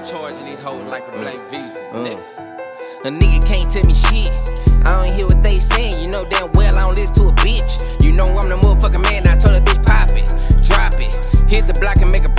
Black Visa, Uh. nigga. A nigga can't tell me shit. I don't hear what they saying. You know damn well I don't listen to a bitch. You know I'm the motherfucking man. I told a bitch pop it, drop it, hit the block and make a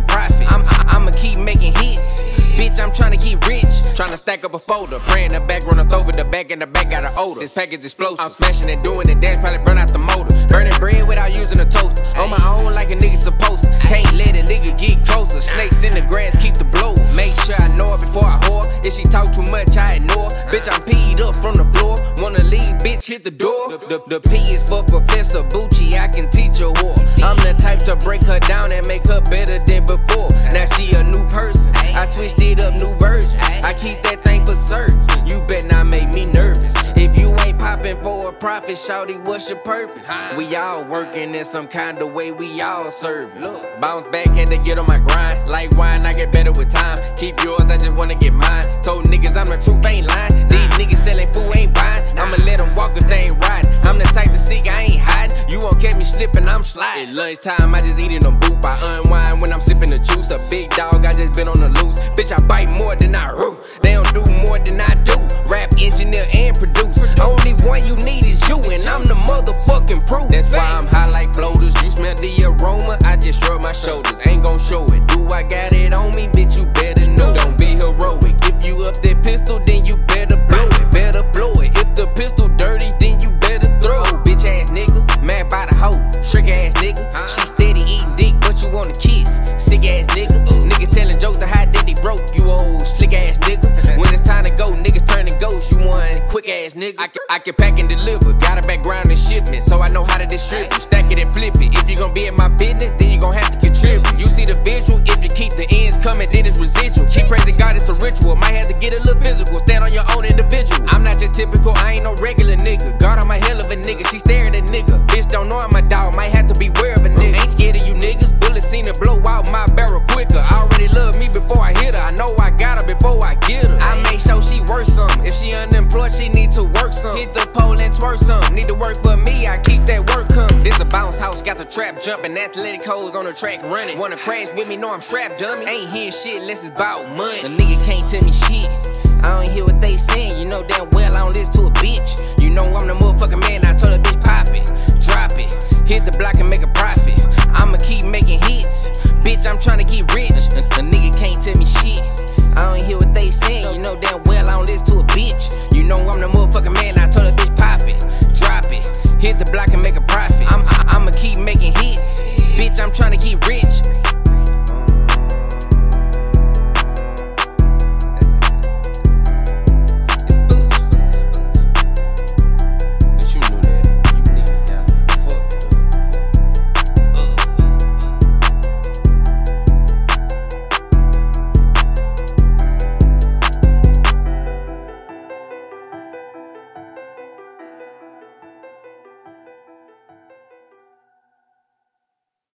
a profit. I'm, I, I'ma keep making hits. Bitch, I'm tryna get rich. Tryna stack up a folder, praying the back run over the back and the back got an odor. This package explosive. I'm smashing and doing the dance, probably burn out the motor. Burning bread without using a toaster. On my own like a nigga supposed to. Can't let a nigga get closer. Snakes in the grass, keep the blow. Make sure I know her before I whore. If she talk too much, I ignore. Bitch, I'm peed up from the floor. Wanna leave, bitch, hit the door. The, the, the P is for Professor Bucci, I can teach her war. I'm the type to break her down and make her better than before. Now she a new person. I switched it up, new version. I keep that thing for certain. You bet not make me nervous. If you ain't popping for a profit, shouty, what's your purpose? We all working in some kind of way, we all serving. Bounce back, had to get on my grind. Like wine, I get better with time. Keep yours, I just wanna get mine. Told niggas I'm the truth, ain't lying. Lunchtime, I just eat in the booth. I unwind when I'm sipping the juice. A big dog, I just been on the loose. Bitch, I bite more than I roo. They don't do more than I do. Rap, engineer, and produce. Only one you need is you, and I'm the motherfucking proof. That's why I'm high like floaters. You smell the aroma, I just shrug my shoulders. Ain't gon' show it. Do I got it on me, bitch? You better know. Don't be heroic. If you up that pistol, then you better blow it. Better blow it. If the pistol dirty, then you better throw it. Bitch ass nigga, mad by the hoe. Trick ass nigga. Nigga. I can, I can pack and deliver. Got a background in shipment, so I know how to distribute. Stack it and flip it. If you gon' be in my business, then you gon' have to contribute. You see the visual. If you keep the ends coming, then it's residual. Keep praising God, it's a ritual. Might have to get a little physical. Stand on your own individual. I'm not your typical, I ain't no regular nigga. God, I'm a hell of a nigga. She staring at nigga. Bitch don't know I'm a dog. Might have to beware of a nigga. Ain't scared of you niggas. Bullets seen to blow out my barrel quicker. I already love me before I hit her. I know I got her before I get her. I make sure she worth some. If she floor, she need to work some. Hit the pole and twerk some. Need to work for me, I keep that work come. This a bounce house, got the trap jumping. Athletic hoes on the track running. Wanna crash with me, know I'm strapped, dummy. Ain't hear shit unless it's about money. The nigga can't tell me shit. I don't hear what they saying. You know damn well I don't listen to a bitch. You know I'm the motherfucking man. I told a bitch pop it, drop it, hit the block and make a profit. I'ma keep making hits, bitch. I'm trying to get rich. A, a nigga can't tell me shit. I don't hear what they saying. You know damn well.